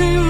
is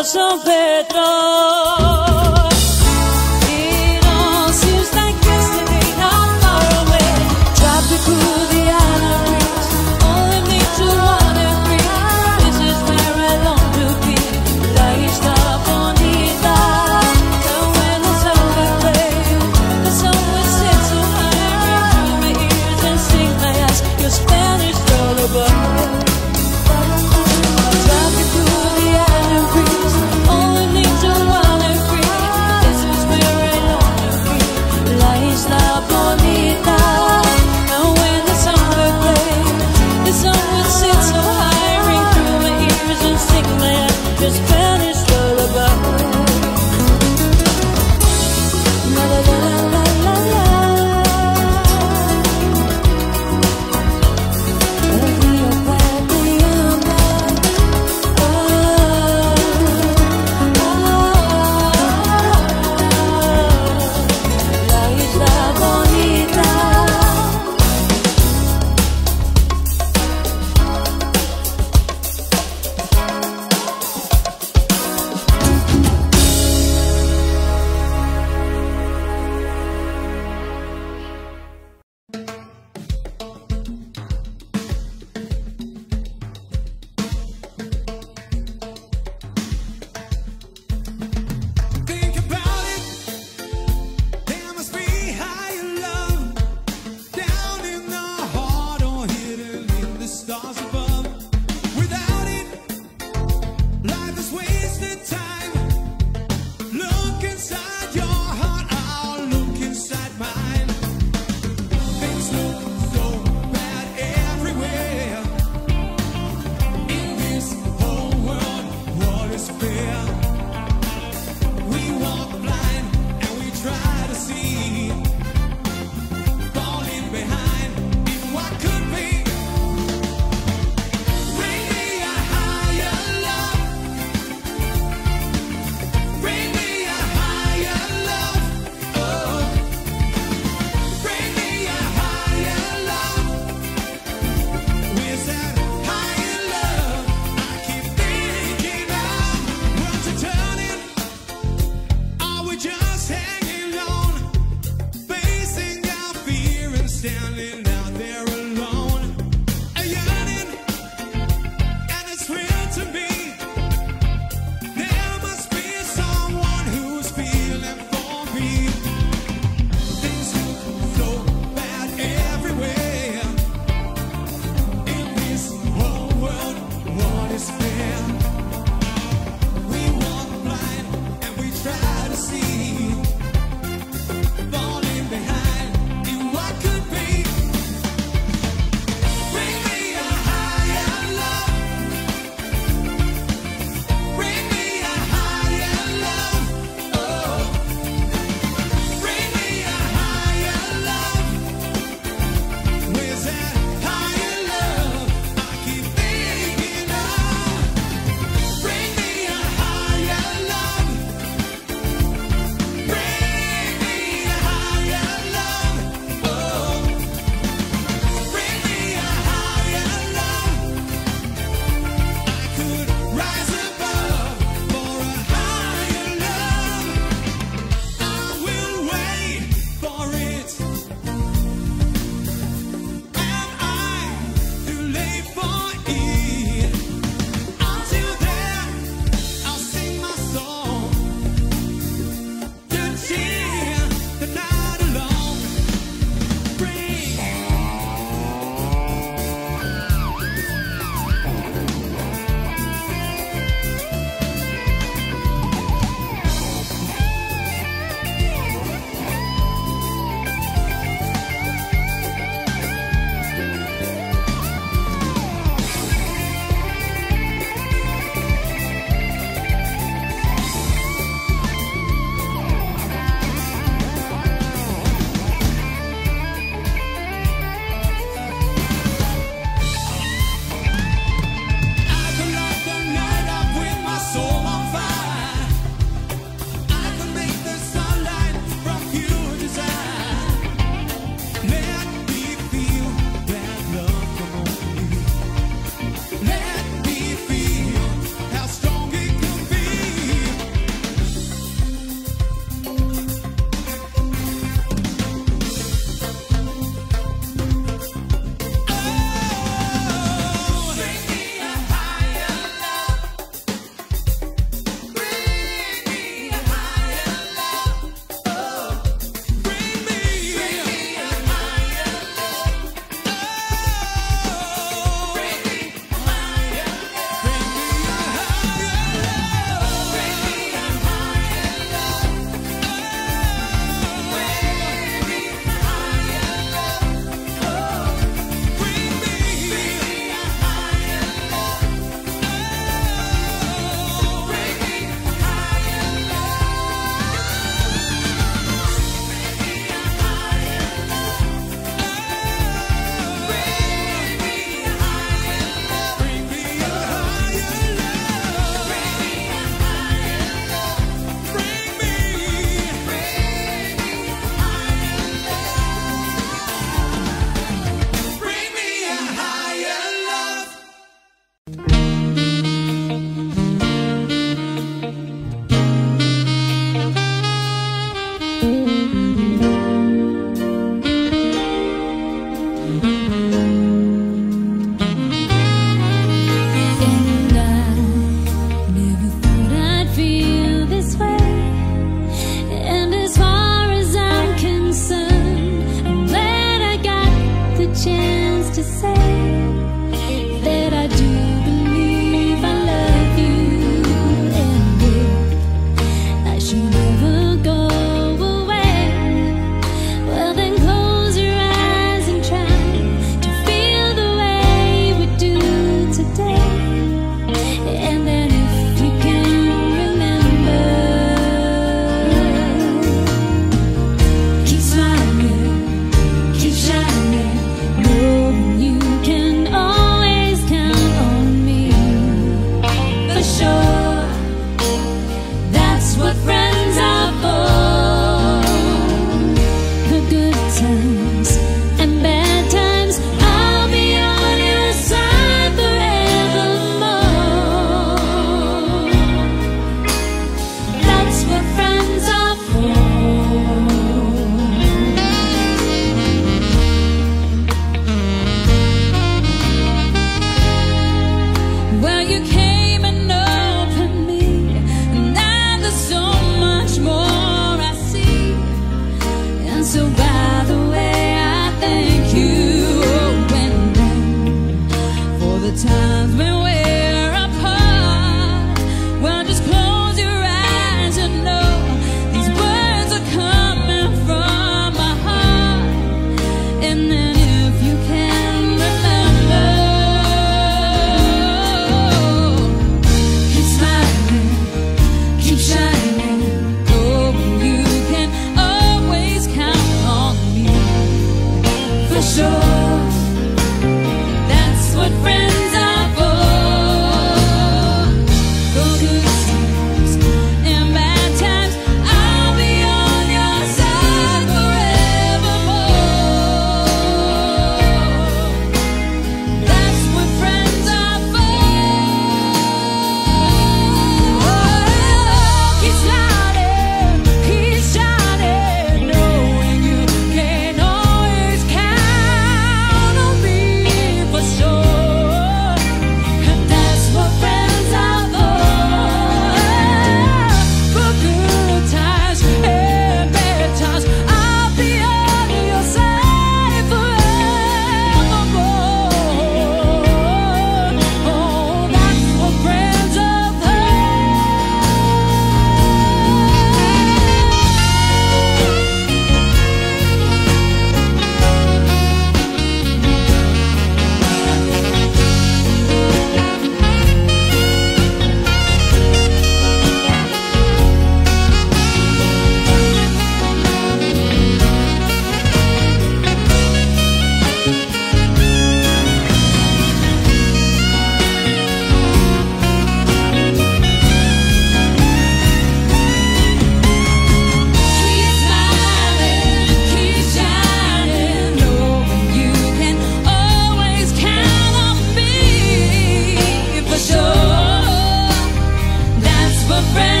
friend.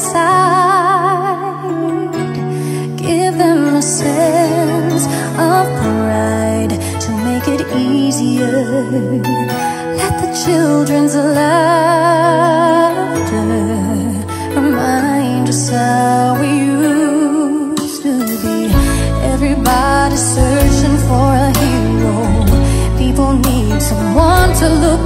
inside. Give them a sense of pride to make it easier. Let the children's laughter remind us how we used to be. Everybody's searching for a hero. People need someone to look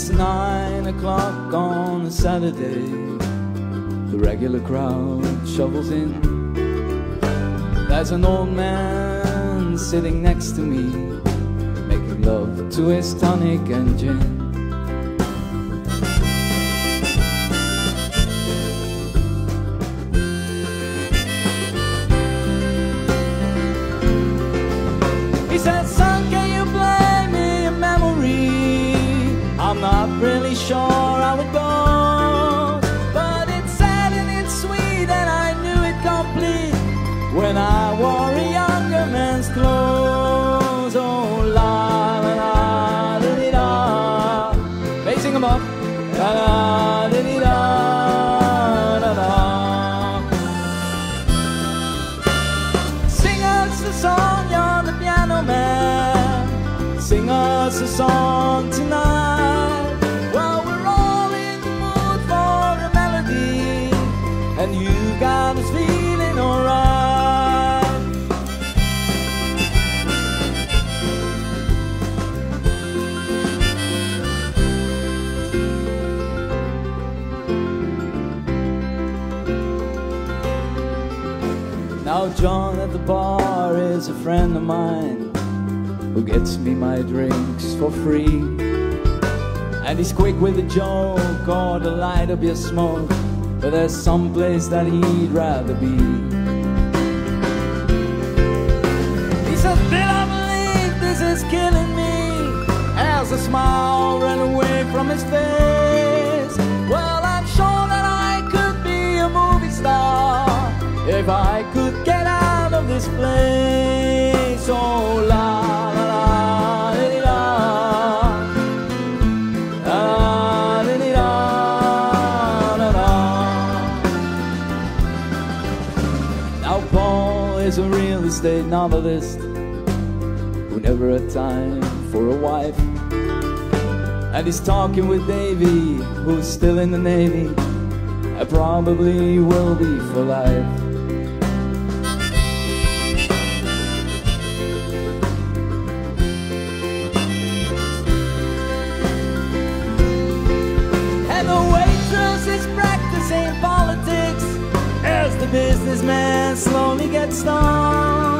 It's nine o'clock on a Saturday. The regular crowd shovels in. There's an old man sitting next to me, making love to his tonic and gin. Friend of mine who gets me my drinks for free. And he's quick with a joke or to light up your smoke, but there's some place that he'd rather be. He says, Bill, I believe this is killing me. As a smile ran away from his face. Novelist who never had time for a wife. And he's talking with Davy, who's still in the Navy, and probably will be for life. And the waitress is practicing politics as the businessman slowly gets stoned.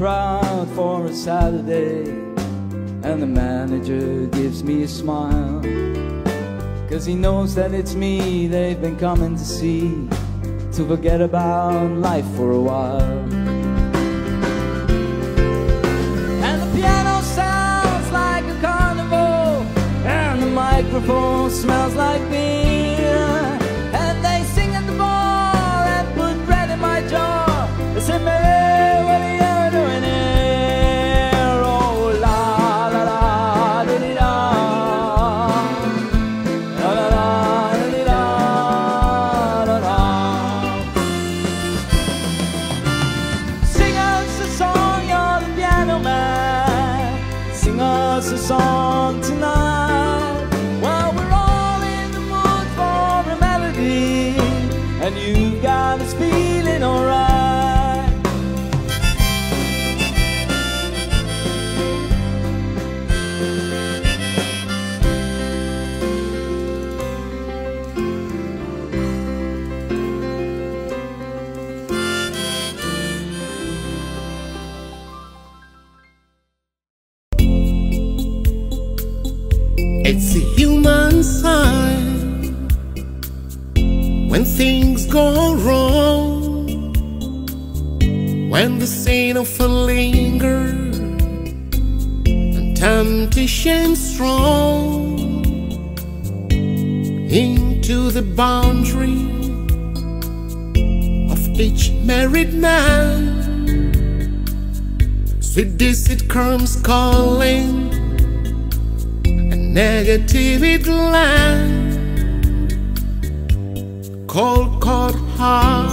Crowd for a Saturday, and the manager gives me a smile. Cause he knows that it's me they've been coming to see, to forget about life for a while. And the piano sounds like a carnival, and the microphone smells like beer. Man. Sweet this it comes calling negativity land. Cold cold heart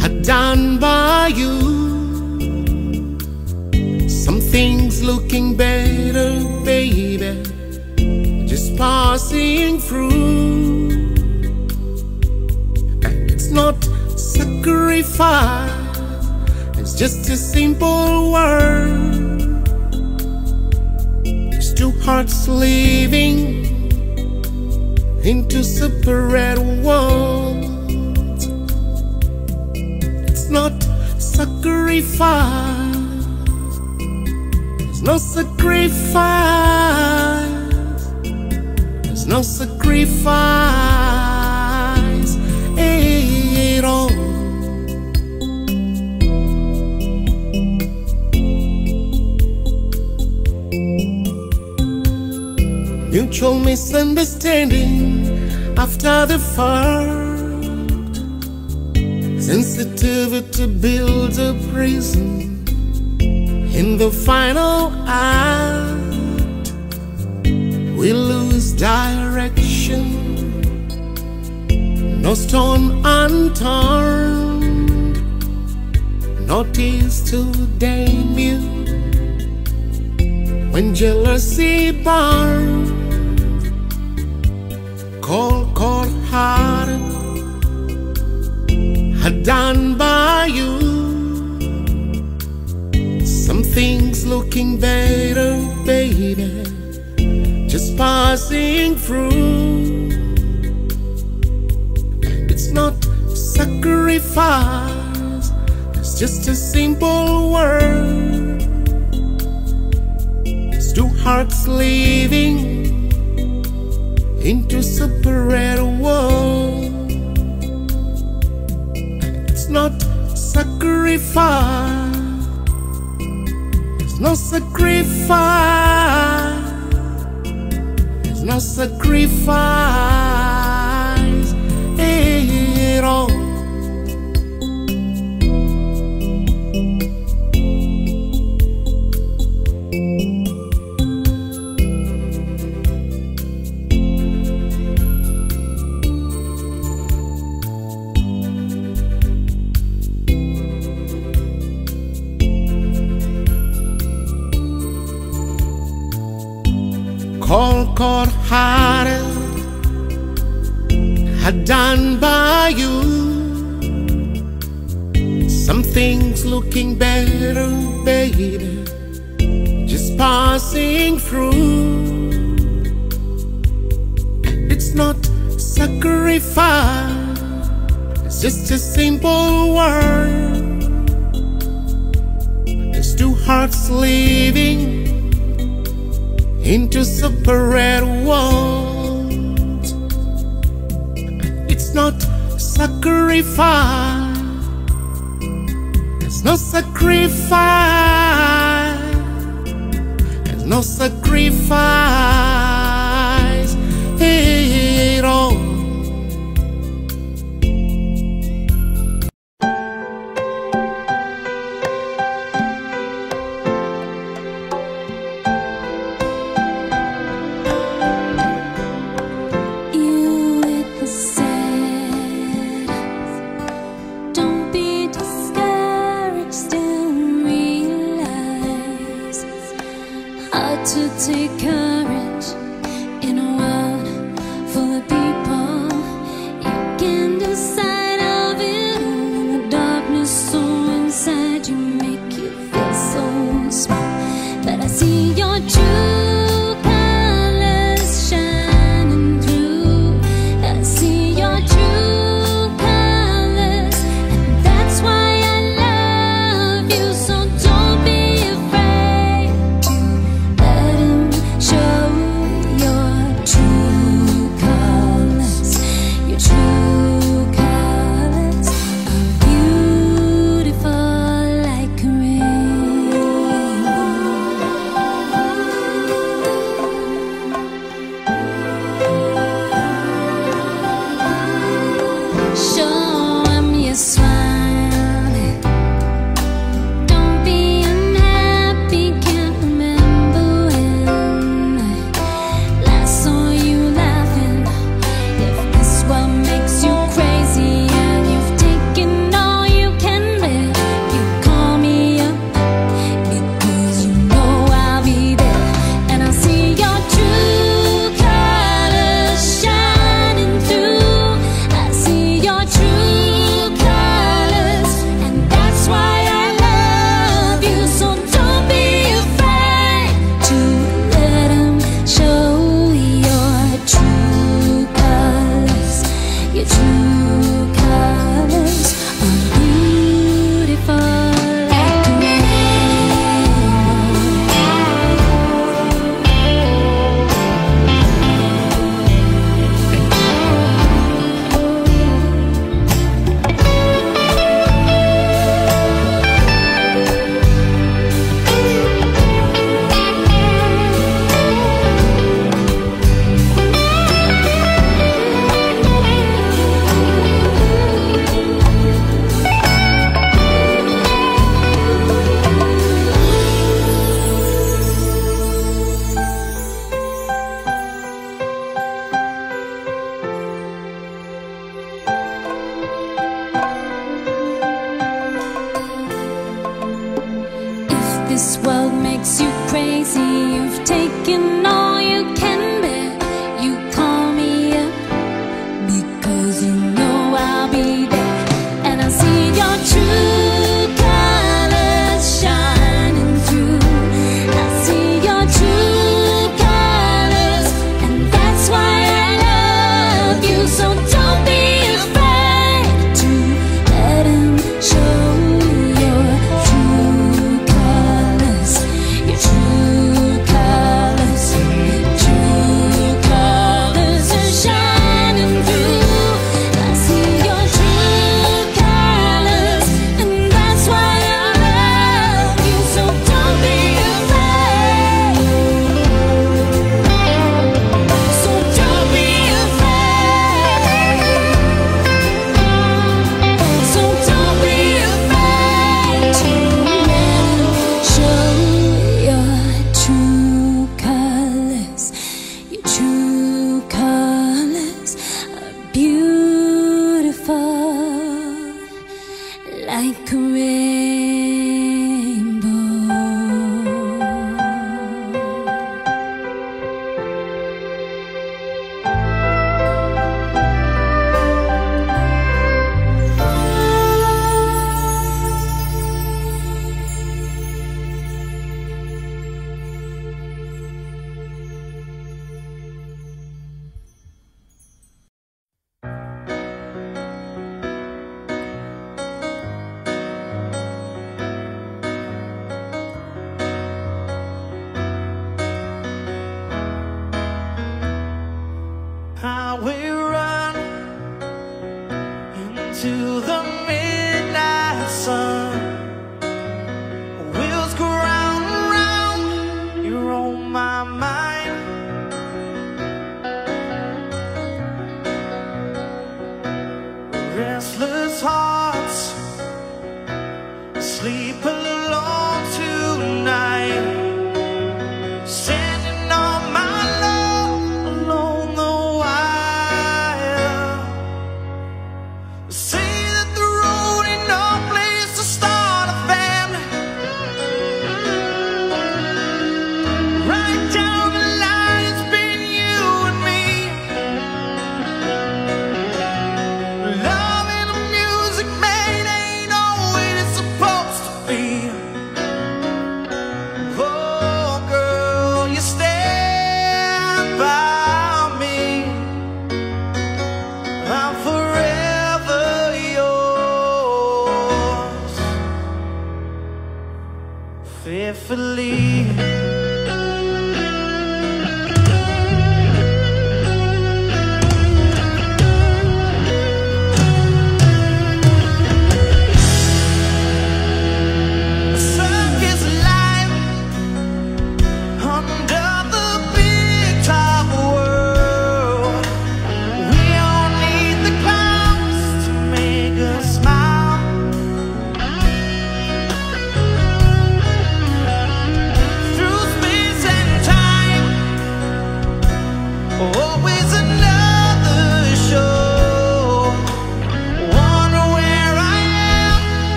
had done by you. Some things looking better baby just passing through. It's not sacrifice it's just a simple word two hearts living into separate worlds. It's not sacrifice. There's no sacrifice. There's no sacrifice mutual misunderstanding after the fact. Sensitivity builds a prison in the final act. We lose direction, no stone unturned, notice to damn you when jealousy burns. Cold, cold hearted, had done by you. Some things looking better, baby, just passing through. It's not sacrifice, it's just a simple word. It's two hearts living into separate worlds. It's not sacrifice. It's no sacrifice. It's no sacrifice cold had done by you. Some things looking better, baby, just passing through. It's not sacrifice, it's just a simple word. It's two hearts living into separate worlds. It's not sacrifice. There's no sacrifice. There's no sacrifice